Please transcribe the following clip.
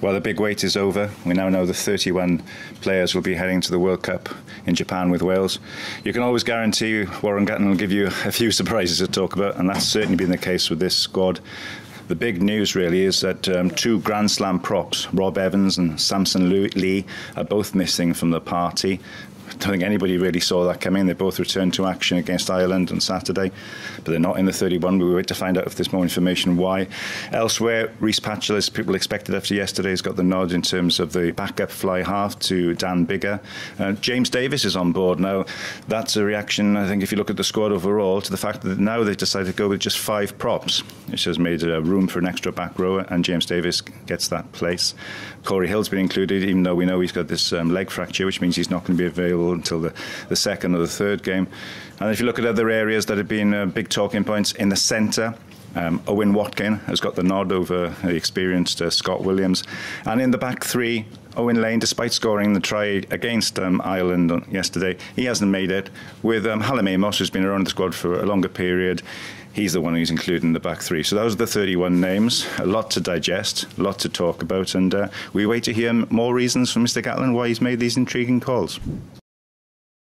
Well, the big wait is over. We now know the 31 players will be heading to the World Cup in Japan with Wales. You can always guarantee Warren Gatland will give you a few surprises to talk about, and that's certainly been the case with this squad. The big news really is that um, two Grand Slam props, Rob Evans and Samson Lee, are both missing from the party don't think anybody really saw that coming. They both returned to action against Ireland on Saturday, but they're not in the 31. We wait to find out if there's more information why. Elsewhere, Rhys Patchell, as people expected after yesterday, has got the nod in terms of the backup fly half to Dan Biggar. Uh, James Davies is on board now. That's a reaction, I think, if you look at the squad overall, to the fact that now they've decided to go with just five props, which has made uh, room for an extra back rower, and James Davies gets that place. Corey Hill's been included, even though we know he's got this um, leg fracture, which means he's not going to be available until the, the second or the third game. And if you look at other areas that have been uh, big talking points in the centre, um, Owen Watkin has got the nod over the experienced uh, Scott Williams. And in the back three, Owen Lane, despite scoring the try against um, Ireland yesterday, he hasn't made it. With um, Amos, who's been around the squad for a longer period, he's the one who's included in the back three. So those are the 31 names. A lot to digest, a lot to talk about, and uh, we wait to hear more reasons from Mr. Gatland why he's made these intriguing calls.